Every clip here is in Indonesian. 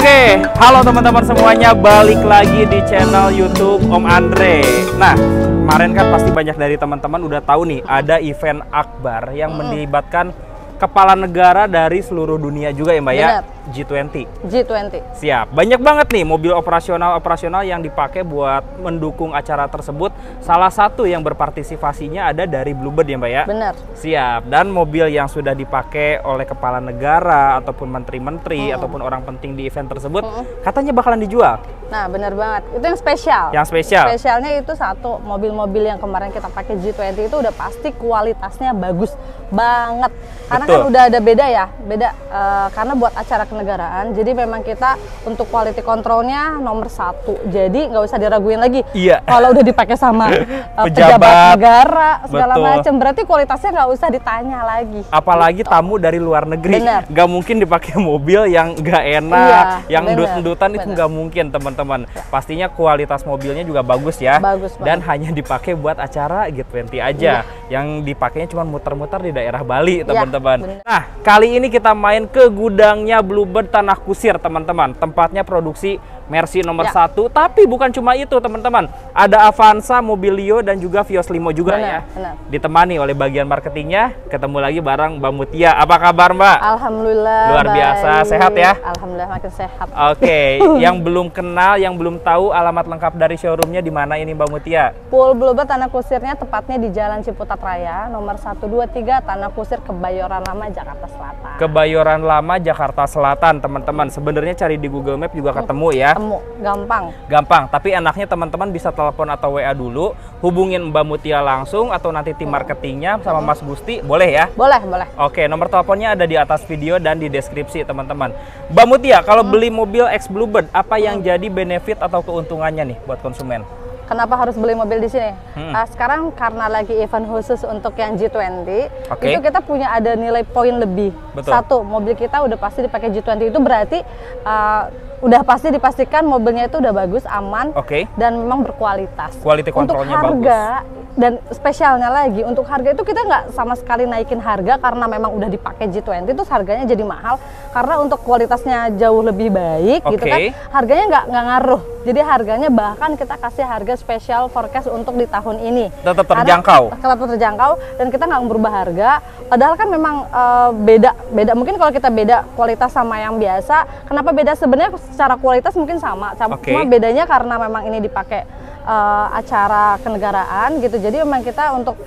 Oke, halo teman-teman semuanya, balik lagi di channel YouTube Om Andre. Nah, kemarin kan pasti banyak dari teman-teman udah tahu nih, ada event akbar yang melibatkan kepala negara dari seluruh dunia juga ya Mbak ya, Benar. G20. G20. Siap, banyak banget nih mobil operasional-operasional yang dipakai buat mendukung acara tersebut. Salah satu yang berpartisipasinya ada dari Bluebird ya Mbak ya. Benar. Siap. Dan mobil yang sudah dipakai oleh kepala negara ataupun menteri-menteri ataupun orang penting di event tersebut katanya bakalan dijual. Nah, benar banget. Itu yang spesial. Yang spesial. Spesialnya itu satu, mobil-mobil yang kemarin kita pakai G20 itu udah pasti kualitasnya bagus banget. Karena kan Betul. udah ada beda ya, beda eh, karena buat acara kenegaraan. Jadi memang kita untuk quality controlnya nomor satu. Jadi nggak usah diraguin lagi. Iya. Kalau udah dipakai sama eh, Pejabat. pejabat negara segala Betul. macam, berarti kualitasnya nggak usah ditanya lagi. Apalagi tamu dari luar negeri, nggak mungkin dipakai mobil yang nggak enak, Iya, yang endut-endutan itu nggak mungkin teman-teman. Pastinya kualitas mobilnya juga bagus ya. Bagus Dan banget. hanya dipakai buat acara G20 aja. Yang dipakainya cuma muter-muter di daerah Bali Iya, teman-teman. benar. Nah kali ini kita main ke gudangnya Bluebird Tanah Kusir teman-teman. Tempatnya produksi Mercy nomor Ya. satu. Tapi bukan cuma itu teman-teman. Ada Avanza, Mobilio dan juga Vios Limo juga Benar, ya. benar. Ditemani oleh bagian marketingnya. Ketemu lagi bareng Mbak Mutia. Apa kabar Mbak? Alhamdulillah. Luar biasa. Sehat ya? Alhamdulillah makin sehat. Oke, yang belum kenal, yang belum tahu alamat lengkap dari showroomnya di mana ini Mbak Mutia? Pool Bluebird Tanah Kusirnya tepatnya di Jalan Ciputat Raya, nomor 123 Tanah Kusir Kebayoran Lama, Jakarta Selatan. Kebayoran Lama, Jakarta Selatan, teman-teman. Sebenarnya cari di Google Map juga ketemu ya. Temu, gampang. Gampang, tapi enaknya teman-teman bisa telepon atau WA dulu, hubungin Mbak Mutia langsung atau nanti tim marketingnya sama Mas Gusti, boleh ya? Boleh, boleh. Oke, nomor teleponnya ada di atas video dan di deskripsi teman-teman. Mbak Mutia, kalau beli mobil X Bluebird, apa yang jadi benefit atau keuntungannya nih buat konsumen? Kenapa harus beli mobil di sini? Hmm. Ah, sekarang karena lagi event khusus untuk yang G20, Oke. itu kita punya ada nilai poin lebih. Betul. Satu, mobil kita udah pasti dipakai G20 itu berarti ah, udah pasti dipastikan mobilnya itu udah bagus, aman, Oke. dan memang berkualitas. Quality untuk controlnya harga dan spesialnya lagi untuk harga itu kita nggak sama sekali naikin harga karena memang udah dipakai G20 itu harganya jadi mahal karena untuk kualitasnya jauh lebih baik gitu Oke. kan harganya nggak nggak ngaruh jadi harganya bahkan kita kasih harga spesial forecast untuk di tahun ini Tetap Karena terjangkau. tetap terjangkau dan kita nggak berubah harga padahal kan memang eh, beda beda mungkin kalau kita beda kualitas sama yang biasa kenapa beda sebenarnya secara kualitas mungkin sama cuma Oke. bedanya karena memang ini dipakai eh, acara kenegaraan gitu jadi memang kita untuk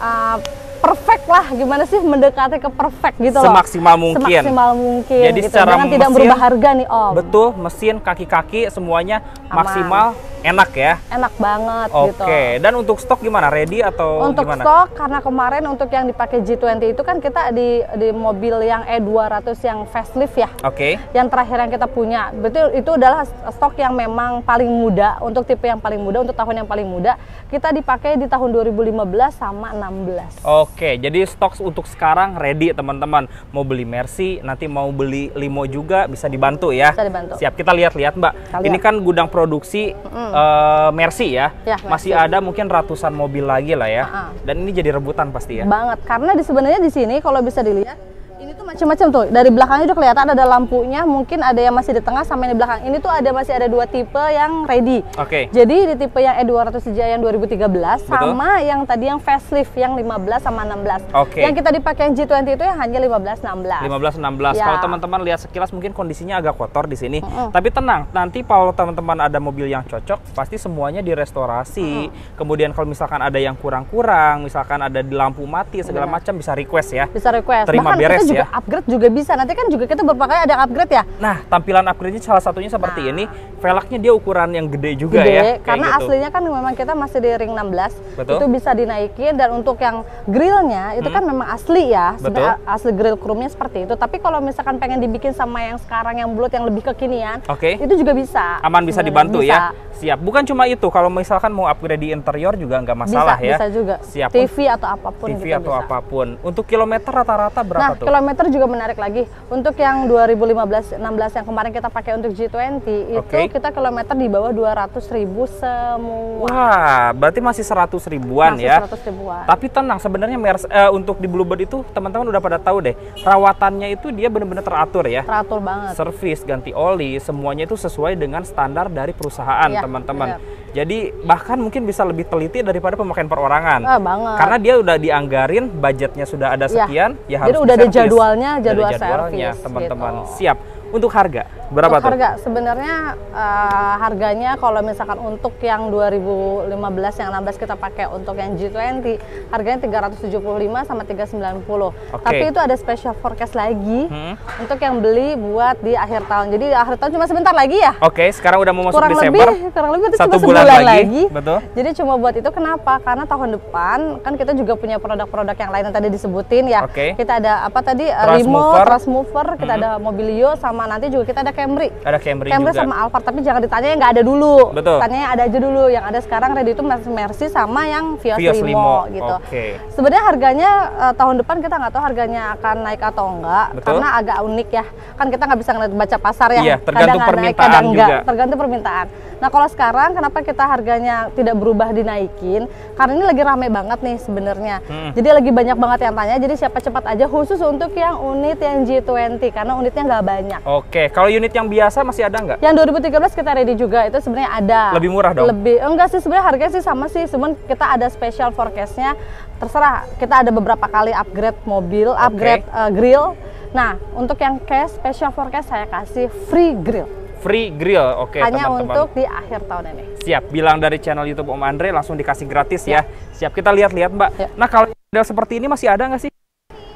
eh, perfect lah gimana sih mendekati ke perfect gitu loh Semaksimal mungkin. semaksimal mungkin Jadi gitu. secara dengan tidak mesin, berubah harga nih om Betul, mesin, kaki-kaki semuanya Aman. maksimal enak ya. enak banget Oke, gitu dan untuk stok gimana? Ready atau Untuk gimana? stok karena kemarin untuk yang dipakai G20 itu kan kita di di mobil yang E200 yang facelift ya. Oke. Yang terakhir yang kita punya. Betul itu adalah stok yang memang paling muda untuk tipe yang paling muda untuk tahun yang paling muda. Kita dipakai di tahun 2015 sama 16. Oke, jadi stok untuk sekarang ready teman-teman. Mau beli Mercy, nanti mau beli Limo juga bisa dibantu ya. Bisa dibantu. Siap, kita lihat-lihat Mbak. Kita Ini kan gudang produksi eh, Mercy ya. Ya, Masih Mercy. ada mungkin ratusan mobil lagi lah ya. Ah, ah. Dan ini jadi rebutan pasti ya. Banget karena di sebenarnya di sini kalau bisa dilihat ini tuh macam-macam tuh. Dari belakangnya udah kelihatan ada lampunya, mungkin ada yang masih di tengah sama yang di belakang. Ini tuh ada masih ada dua tipe yang ready. Oke. Jadi di tipe yang E200 Jaya yang 2013 sama yang tadi yang facelift yang 15 sama 16. Oke. Yang kita dipakai yang G20 itu yang hanya 15 16. 15 16. Ya. Kalau teman-teman lihat sekilas mungkin kondisinya agak kotor di sini. Tapi tenang, nanti kalau teman-teman ada mobil yang cocok, pasti semuanya direstorasi. Kemudian kalau misalkan ada yang kurang-kurang, misalkan ada di lampu mati segala macam bisa request ya. Bisa request. Terima Bahkan beres juga ya. upgrade juga bisa. Nanti kan juga kita berpakai ada upgrade ya. Nah, tampilan upgrade-nya salah satunya seperti Nah. ini. Velgnya dia ukuran yang gede juga gede, ya. karena gitu. aslinya kan memang kita masih di ring 16 Betul. itu bisa dinaikin dan untuk yang grillnya itu kan memang asli ya Hmm. Betul. asli grill chrome-nya seperti itu tapi kalau misalkan pengen dibikin sama yang sekarang yang bulat yang lebih kekinian Oke. itu juga bisa aman bisa dibantu Bisa. ya. Siap. Bukan cuma itu, kalau misalkan mau upgrade di interior juga nggak masalah bisa, ya. bisa juga Siap. TV atau apa pun TV atau bisa. apa pun. Untuk kilometer rata-rata berapa Nah, tuh? kilometer juga menarik lagi. Untuk yang 2015 16 yang kemarin kita pakai untuk G20 itu Oke. kita kilometer di bawah 200 ribu semua. Wah, berarti masih 100 ribuan Masih ya. 100 ribuan. Tapi tenang, sebenarnya Mers- eh, untuk di Bluebird itu teman-teman udah pada tahu deh, perawatannya itu dia benar-benar teratur ya. Teratur banget. Servis, ganti oli, semuanya itu sesuai dengan standar dari perusahaan, Iya, teman-teman. benar. Jadi bahkan mungkin bisa lebih teliti daripada pemakaian perorangan. Ah, banget. Karena dia udah dianggarin, budgetnya sudah ada Iya. sekian, ya Jadi harus udah ada jadwalnya, jadwal jadwalnya, servis, teman-teman. gitu. Siap. Untuk harga, berapa untuk tuh? harga sebenarnya eh, harganya kalau misalkan untuk yang 2015 yang 16 kita pakai untuk yang G20 harganya 375 sama 390. Tapi itu ada special forecast lagi Hmm. untuk yang beli buat di akhir tahun. Jadi di akhir tahun cuma sebentar lagi ya. Oke, sekarang udah mau masuk kurang Desember. lebih kurang lebih itu Satu cuma bulan sebulan lagi, lagi. betul. Jadi cuma buat itu kenapa? Karena tahun depan kan kita juga punya produk-produk yang lain yang tadi disebutin ya. Oke. Kita ada apa tadi? Uh, Trust Limo, mover. Hmm. Trust Mover, kita ada Mobilio sama nanti juga kita ada Camry. Ada Camry, Camry juga. sama Alphard, tapi jangan ditanya yang nggak ada dulu. Betul. Tanya yang ada aja dulu. Yang ada sekarang ready itu Mercy Mercy sama yang Vios, Vios Limo, Limo, gitu. oke. Sebenarnya harganya eh, tahun depan kita nggak tahu harganya akan naik atau enggak Betul. karena agak unik ya. Kan kita nggak bisa ngeliat baca pasar ya. Iya, tergantung kadang nggak naik, permintaan kadang enggak. juga. Tergantung permintaan. Nah kalau sekarang kenapa kita harganya tidak berubah dinaikin? Karena ini lagi rame banget nih sebenarnya. Hmm. Jadi lagi banyak banget yang tanya. Jadi siapa cepat aja khusus untuk yang unit yang G20 karena unitnya nggak banyak. Oke, kalau unit yang biasa masih ada nggak? Yang 2013 kita ready juga itu sebenarnya ada. Lebih murah dong? Lebih enggak sih sebenarnya harganya sih sama sih, cuman kita ada special forecastnya. Terserah kita ada beberapa kali upgrade mobil, upgrade eh, grill. Nah untuk yang cash special forecast saya kasih free grill. Free grill, oke Hanya teman-teman. untuk di akhir tahun ini. Siap, bilang dari channel YouTube Om Andre langsung dikasih gratis ya. Siap, kita lihat-lihat Mbak. Ya. Nah kalau model seperti ini masih ada nggak sih?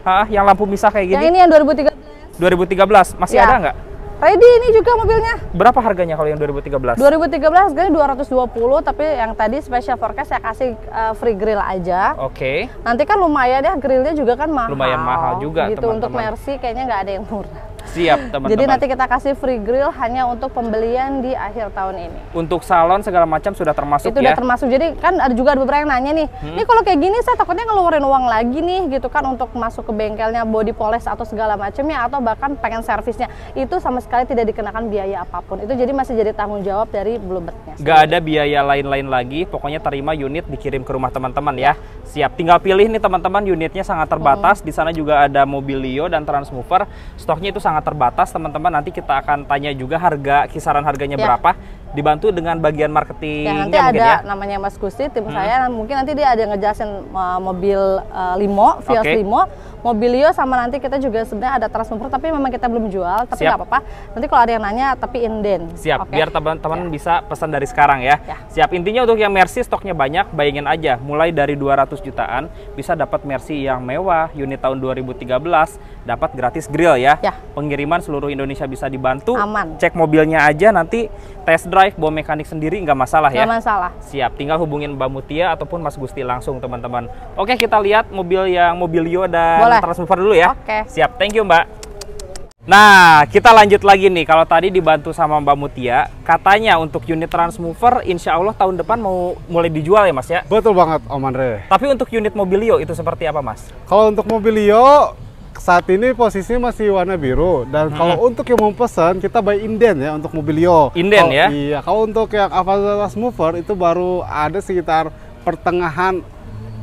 Hah, yang lampu misah kayak Yang gini? ini yang 2013 2013 masih Ya. ada nggak? ready ini juga mobilnya. Berapa harganya kalau yang 2013? 2013 harganya 220 tapi yang tadi special forecast saya kasih eh, free grill aja. Oke, Nanti kan lumayan ya grillnya juga kan mahal. Lumayan mahal juga, Gitu untuk teman-teman. Mercy kayaknya nggak ada yang murah. Siap teman-teman. Jadi nanti kita kasih free grill hanya untuk pembelian di akhir tahun ini. Untuk salon segala macam sudah termasuk itu ya? udah termasuk. Jadi kan ada juga ada beberapa yang nanya nih, ini kalau kayak gini saya takutnya ngeluarin uang lagi nih gitu kan untuk masuk ke bengkelnya body polish atau segala macamnya atau bahkan pengen servisnya. Itu sama sekali tidak dikenakan biaya apa pun. Itu jadi masih jadi tanggung jawab dari Bluebirdnya. Gak ada biaya lain-lain lagi, pokoknya terima unit dikirim ke rumah teman-teman ya. Siap, tinggal pilih nih teman-teman, unitnya sangat terbatas. Di sana juga ada Mobilio dan Transmover. Stoknya itu sangat terbatas teman-teman. Nanti kita akan tanya juga harga, kisaran harganya Ya. berapa. Dibantu dengan bagian marketing Ya, nanti mungkin ada ya. namanya Mas Gusti, tim saya mungkin nanti dia ada ngejelasin uh, mobil uh, limo, Vios Oke. limo, Mobilio sama nanti kita juga sebenarnya ada Transmover tapi memang kita belum jual, tapi nggak apa-apa. Nanti kalau ada yang nanya tapi inden. Siap, Oke? biar teman-teman bisa pesan dari sekarang ya. Ya. Siap, intinya untuk yang Mercy stoknya banyak, bayangin aja. Mulai dari 200 jutaan bisa dapat Mercy yang mewah, unit tahun 2013, dapat gratis grill ya. Ya. Pengiriman seluruh Indonesia bisa dibantu. Aman. Cek mobilnya aja nanti test drive, bawa mekanik sendiri nggak masalah ya. Nggak masalah. Siap, tinggal hubungin Mbak Mutia ataupun Mas Gusti langsung teman-teman. Oke, kita lihat mobil yang Mobilio dan Boleh. Transmover dulu ya. Oke. Siap, thank you Mbak. Nah, kita lanjut lagi nih. Kalau tadi dibantu sama Mbak Mutia, katanya untuk unit Transmover insya Allah tahun depan mau mulai dijual ya Mas ya. Betul banget Om Andre. Tapi untuk unit Mobilio itu seperti apa Mas? Kalau untuk Mobilio saat ini posisinya masih warna biru dan kalau untuk yang mau pesan kita buy inden ya untuk Mobilio. Inden Kalau- ya? Iya, kalau untuk yang Avanza Mover itu baru ada sekitar pertengahan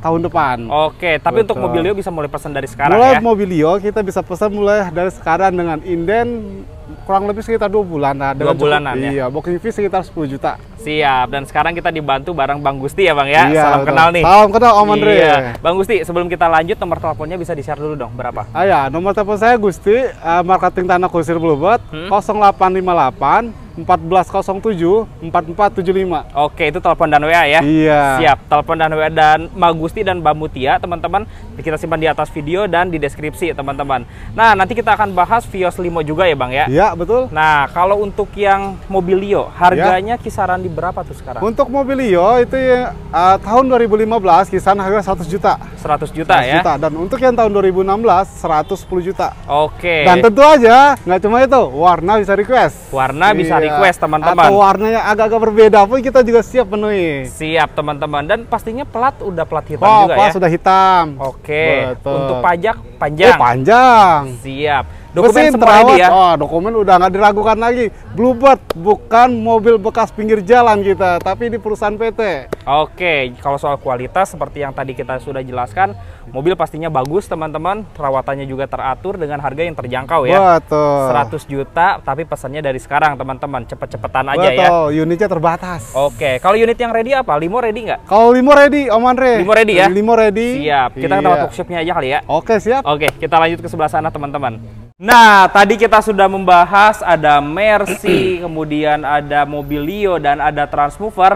tahun depan. Oke, tapi untuk Betul. Mobilio bisa mulai pesan dari sekarang mulai ya. Mobilio kita bisa pesan mulai dari sekarang dengan inden kurang lebih sekitar dua bulan lah. Dua bulanan ya? Iya, booking fee sekitar 10 juta. Siap. Dan sekarang kita dibantu bareng Bang Gusti ya Bang ya. Iya, Salam betul. kenal nih. Salam kenal Om Andre. Iya. Bang Gusti, sebelum kita lanjut nomor teleponnya bisa di-share dulu dong berapa? Ah ya, nomor telepon saya Gusti, eh, marketing Tanah Kusir Bluebird, Hmm? 0858 1407 4475. Oke, itu telepon dan WA ya. Iya. Siap, telepon dan WA dan Mbak Gusti dan Mbak Mutia, teman-teman Kita simpan di atas video dan di deskripsi teman-teman. Nah nanti kita akan bahas Vios Limo juga ya bang ya. Ya, betul. Nah kalau untuk yang Mobilio harganya kisaran di berapa tuh sekarang? Untuk Mobilio itu ya, uh, tahun 2015 kisaran harga 100 juta. 100 juta 100 ya. juta. Dan untuk yang tahun 2016 110 juta. Oke. Dan tentu aja nggak cuma itu, warna bisa request. Warna bisa Iya. request teman-teman. Atau warnanya agak-agak berbeda pun kita juga siap penuhi. Siap teman-teman dan pastinya plat udah plat hitam Oh, juga pas ya. sudah hitam. Oke. Betul. Untuk pajak Oh, panjang. panjang. Siap. Dokumen Mesin terawat, ya. oh dokumen udah nggak diragukan lagi. Bluebird bukan mobil bekas pinggir jalan kita, tapi di perusahaan PT. Oke, kalau soal kualitas seperti yang tadi kita sudah jelaskan, mobil pastinya bagus teman-teman, perawatannya juga teratur dengan harga yang terjangkau ya. Betul. 100 juta, tapi pesannya dari sekarang teman-teman, cepet-cepetan aja ya. Betul, unitnya terbatas. Oke, kalau unit yang ready apa? Limo ready nggak? Kalau limo ready, Om Andre. Limo ready ya? Limo ready. Siap, kita ke Iya. tempat workshopnya aja kali ya. Oke, siap. Oke, kita lanjut ke sebelah sana teman-teman. Nah, tadi kita sudah membahas ada Mercy, kemudian ada Mobilio dan ada Transmover.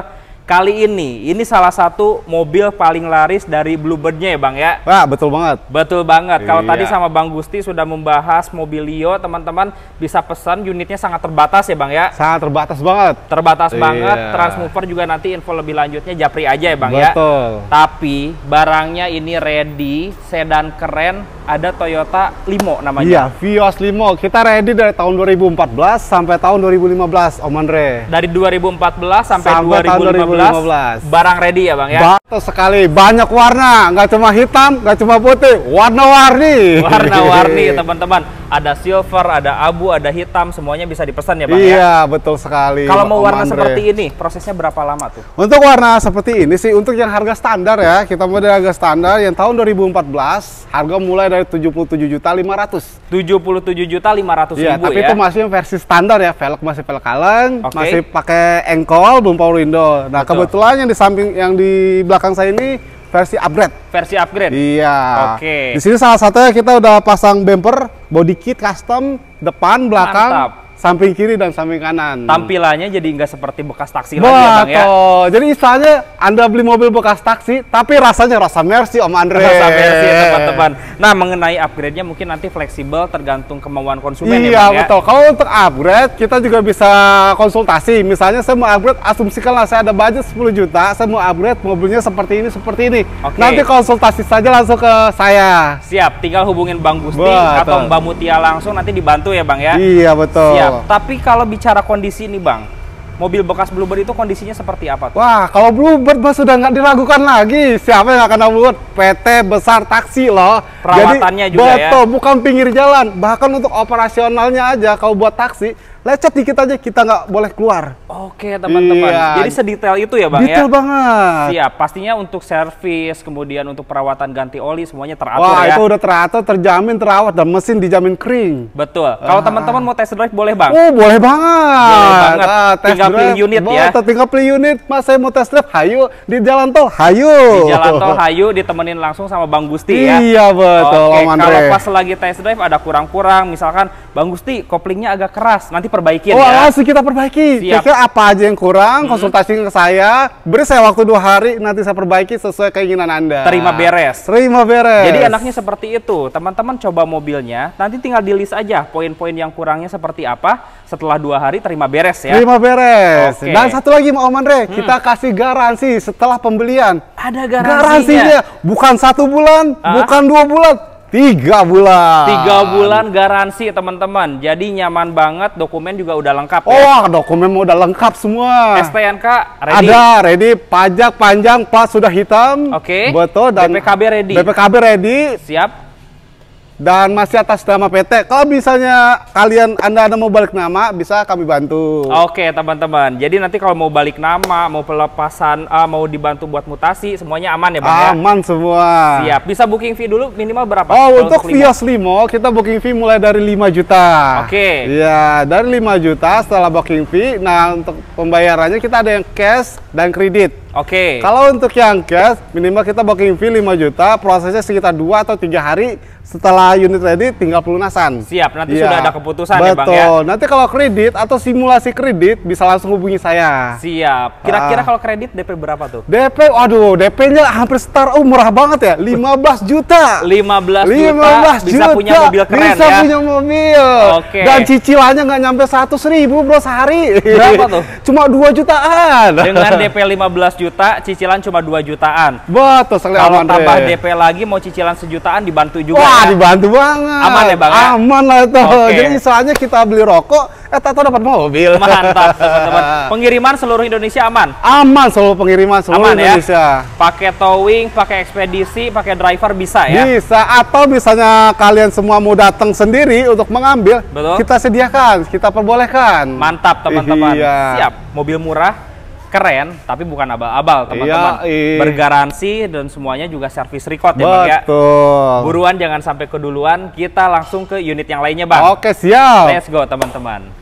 Kali ini, ini salah satu mobil paling laris dari Bluebird-nya ya Bang ya? Wah, betul banget. Betul banget. Kalau Iya. tadi sama Bang Gusti sudah membahas Mobilio, teman-teman bisa pesan unitnya sangat terbatas ya Bang ya? Sangat terbatas banget. Terbatas Iya. banget. Transmover juga nanti info lebih lanjutnya japri aja ya Bang ya? betul. Tapi barangnya ini ready, sedan keren, ada Toyota Limo namanya. Iya, Vios Limo. Kita ready dari tahun 2014 sampai tahun 2015, Om Andre. Dari 2014 sampai, Sampai tahun 2015, 2015. barang ready ya Bang ya. Betul sekali, banyak warna, nggak cuma hitam, nggak cuma putih, warna-warni. Warna-warni teman-teman. Ada silver, ada abu, ada hitam, semuanya bisa dipesan ya Bang ya. Iya, betul sekali. Kalau mau Om warna Andre. seperti ini, prosesnya berapa lama tuh? Untuk warna seperti ini sih, untuk yang harga standar ya, kita mulai dari harga standar yang tahun 2014, harga mulai dari 77 juta 500. 77 juta 500 Iya, ribu tapi ya. itu masih versi standar ya, velg masih velg kaleng, Oke. masih pakai engkol, belum power window. Nah. Kebetulan yang di samping yang di belakang saya ini versi upgrade. Versi upgrade. Iya. Oke. Di sini salah satunya kita udah pasang bumper, body kit custom, depan, belakang, Mantap. Samping kiri dan samping kanan. Tampilannya jadi nggak seperti bekas taksi lagi ya Bang ya. Betul. Jadi istilahnya Anda beli mobil bekas taksi, tapi rasanya rasa Mercy Om Andre. Rasa versi ya, teman-teman. Nah, mengenai upgrade-nya mungkin nanti fleksibel tergantung kemauan konsumen ya, Iya Bang ya. betul. Kalau untuk upgrade kita juga bisa konsultasi. Misalnya saya mau upgrade, asumsikanlah saya ada budget 10 juta, saya mau upgrade mobilnya seperti ini seperti ini. Oke. Nanti konsultasi saja langsung ke saya. Siap, tinggal hubungin Bang Gusti Betul. atau Mbak Mutia langsung nanti dibantu ya, Bang ya. Iya betul. Siap. Tapi kalau bicara kondisi nih, Bang. Mobil bekas Bluebird itu kondisinya seperti apa tuh? Wah, kalau Bluebird mah sudah nggak diragukan lagi. Siapa yang akan Bluebird? PT besar taksi loh. Perawatannya Jadi, juga ya? betul, bukan pinggir jalan. Bahkan untuk operasionalnya aja, kalau buat taksi, lecet dikit aja kita nggak boleh keluar. Oke, teman-teman. Iya. Jadi sedetail itu ya, Bang Detail ya. banget. Siap. Pastinya untuk servis, kemudian untuk perawatan ganti oli semuanya teratur Wah, ya. itu udah teratur, terjamin, terawat, dan mesin dijamin kering. Betul. Kalau teman-teman mau test drive boleh, Bang. Oh, boleh banget. Boleh banget. Ah, test Tinggal pilih unit ya. Tinggal pilih unit. Mas, saya mau test drive, hayu. Di jalan tol, hayu. Di jalan tol Hayu ditemenin langsung sama Bang Gusti ya. Iya, betul, Oke, kalau pas lagi test drive ada kurang-kurang, misalkan Bang Gusti koplingnya agak keras, nanti perbaikin Oh, ya. langsung kita perbaiki. Siap. Hmm. Kira-kira apa aja yang kurang, konsultasi ke saya. Beri saya waktu dua hari, nanti saya perbaiki sesuai keinginan Anda. Terima beres. Terima beres. Jadi enaknya seperti itu. Teman-teman coba mobilnya, nanti tinggal di list aja poin-poin yang kurangnya seperti apa. Setelah dua hari terima beres ya. Terima beres. Oke. Dan satu lagi Om Andre, kita kasih garansi setelah pembelian. Ada garansinya. Garansinya bukan satu bulan, Ah. bukan dua bulan, tiga bulan. Tiga bulan garansi teman-teman. Jadi nyaman banget, dokumen juga udah lengkap ya. Oh, dokumen udah lengkap semua. STNK ready. Ada, ready. Pajak panjang, plat sudah hitam. Oke. Betul. Dan BPKB ready. BPKB ready. Siap. Dan masih atas nama PT. Kalau misalnya kalian Anda ada mau balik nama, bisa kami bantu. Oke teman-teman, jadi nanti kalau mau balik nama, mau pelepasan, ah, mau dibantu buat mutasi, semuanya aman ya bang ya? Aman semua. Siap, bisa booking fee dulu minimal berapa? Oh, untuk? Vios Limo kita booking fee mulai dari 5 juta. Oke. Iya, dari 5 juta setelah booking fee. Nah, untuk pembayarannya kita ada yang cash dan kredit. Oke. Kalau untuk yang cash, minimal kita booking fee 5 juta, prosesnya sekitar 2 atau 3 hari setelah unit ready tinggal pelunasan. Siap, nanti Iya. sudah ada keputusan ya, Bang, Betul. Nanti kalau kredit atau simulasi kredit bisa langsung hubungi saya. Siap. Kira-kira Ah. kalau kredit DP berapa tuh? DP, waduh, DP-nya hampir start, oh murah banget ya, 15 juta. 15 juta 15 bisa juta. punya mobil keren bisa ya. punya mobil. Oke. Dan cicilannya nggak nyampe 100 ribu bro sehari. Berapa tuh? Cuma 2 jutaan. Dengan DP 15 juta, cicilan cuma 2 jutaan. Betul sekali Kalau tambah. DP lagi mau cicilan sejutaan dibantu juga Wah, ya. dibantu banget. Aman ya, Bang, ya? Aman lah itu. Oke. Jadi misalnya kita beli rokok, eh tato dapat mobil. Mantap, teman-teman. Pengiriman seluruh Indonesia aman. Aman seluruh pengiriman seluruh Aman ya? Indonesia. Pakai towing, pakai ekspedisi, pakai driver bisa ya. Bisa atau misalnya kalian semua mau datang sendiri untuk mengambil, Betul. kita sediakan, kita perbolehkan. Mantap teman-teman. Iya. Siap. Mobil murah, keren, tapi bukan abal-abal teman-teman. Iya. Bergaransi dan semuanya juga service record ya Bang ya. Betul. Buruan jangan sampai keduluan, kita langsung ke unit yang lainnya Bang. Oke, siap. Let's go teman-teman.